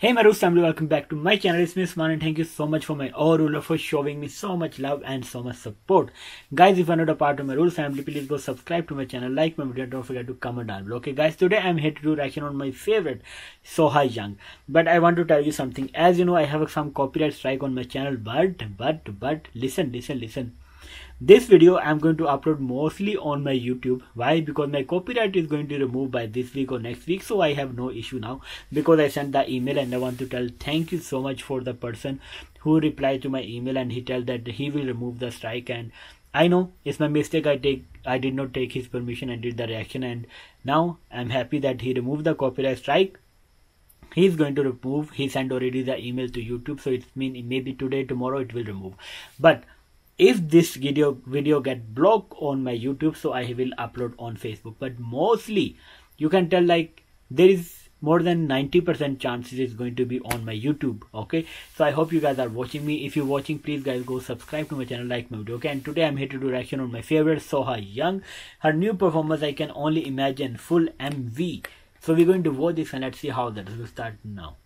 Hey my Roots family, welcome back to my channel. It's me Usman and thank you so much for my all ruler for showing me so much love and so much support. Guys, if you're not a part of my family, please go subscribe to my channel, like my video, don't forget to comment down below. Okay guys, today I'm here to do reaction on my favorite Soha Young. But I want to tell you something. As you know, I have some copyright strike on my channel, but but but listen, listen, listen this video i'm going to upload mostly on my youtube. Why? Because my copyright is going to remove by this week or next week so i have no issue now. Because i sent the email and i want to tell thank you so much for the person who replied to my email and he tell that he will remove the strike. And i know it's my mistake. I take i did not take his permission and did the reaction. And now i'm happy that he removed the copyright strike. He's going to remove he sent already the email to youtube. So it mean maybe today tomorrow it will remove. But if this video video get blocked on my youtube so i will upload on facebook. But mostly you can tell like there is more than 90% chances is going to be on my youtube okay? So i hope you guys are watching me. If you're watching please guys go subscribe to my channel like my video okay? And today i'm here to do reaction on my favorite sohyang. Her new performance i can only imagine full mv so we're going to watch this and let's see how that will start now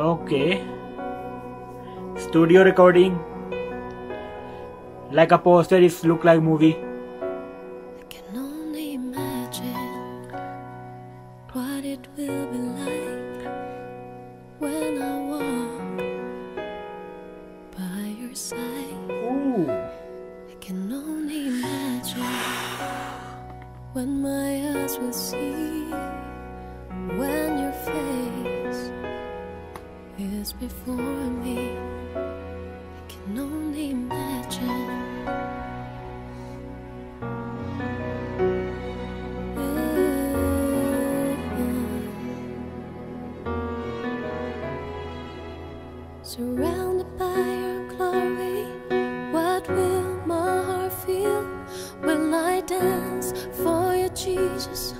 Okay. Studio recording. Like a poster, it look like movie. I can only imagine what it will be like when I walk by your side. Ooh. I can only imagine when my eyes will see when your face is before me. I can only imagine. Surrounded by your glory, what will my heart feel? Will I dance for you, Jesus?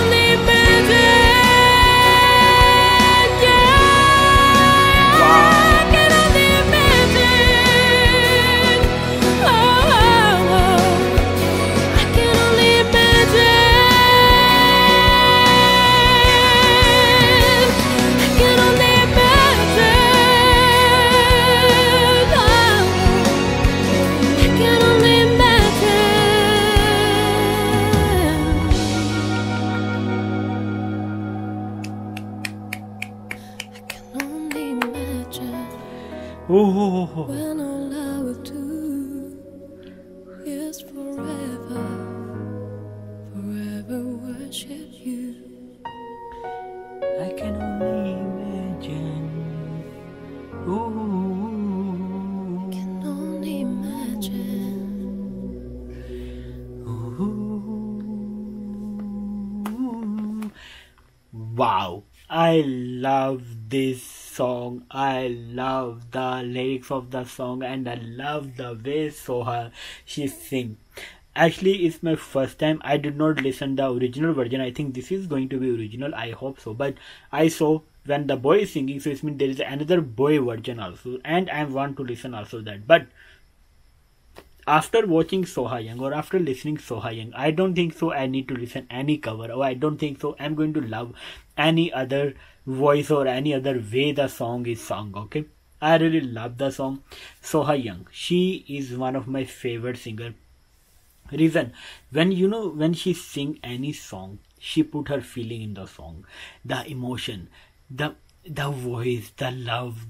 Oh, oh, oh, oh. when all I will do is forever, forever worship you. I can only imagine. Ooh. I can only imagine. Ooh. Wow, I love this song. I love the lyrics of the song and I love the way Soha she sing. Actually, it's my first time. I did not listen the original version. I think this is going to be original. I hope so. But I saw when the boy is singing, so it means there is another boy version also, and I want to listen also that. But after watching Sohyang or after listening Sohyang, I don't think so. I need to listen any cover, or I don't think so. I'm going to love any other voice or any other way the song is sung. Okay, I really love the song. Sohyang, she is one of my favorite singer. Reason when you know when she sing any song, she put her feeling in the song, the emotion, the the voice, the love,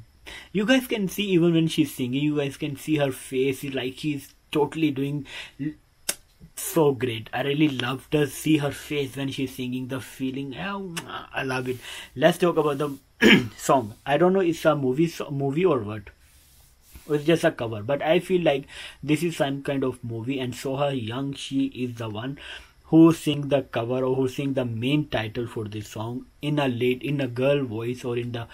you guys can see even when she's singing you guys can see her face like she's totally doing so great. I really love to see her face when she's singing the feeling. I love it. Let's talk about the song. I don't know it's a movie movie or what. It's just a cover but i feel like this is some kind of movie and soha young she is the one who sing the cover or who sing the main title for this song in a late in a girl voice or in the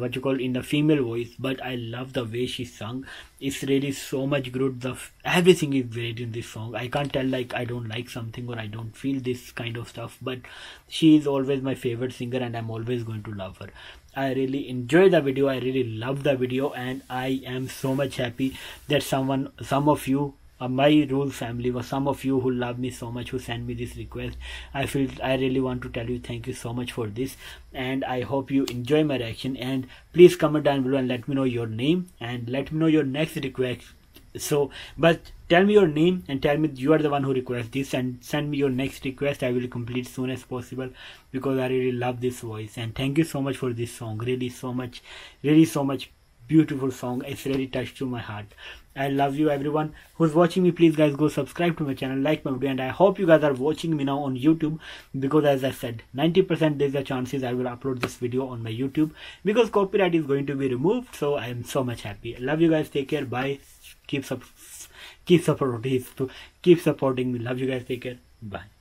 what you call in the female voice? But i love the way she sung. It's really so much good. The everything is great in this song. I can't tell like i don't like something or i don't feel this kind of stuff but she is always my favorite singer and i'm always going to love her. I really enjoy the video. I really love the video, and I am so much happy that someone, some of you, my rule family, or some of you who love me so much, who send me this request. I feel I really want to tell you thank you so much for this, and I hope you enjoy my reaction. And please comment down below and let me know your name and let me know your next request. So but tell me your name and tell me you are the one who requests this and send me your next request. I will complete soon as possible because i really love this voice. And thank you so much for this song. Really so much really so much beautiful song. It's really touched to my heart i love you everyone. Who's watching me please guys go subscribe to my channel like my video and i hope you guys are watching me now on youtube because as i said 90% there's a chances i will upload this video on my youtube because copyright is going to be removed so i am so much happy. Love you guys take care bye. Keep sub keep supporting keep supporting me. Love you guys take care bye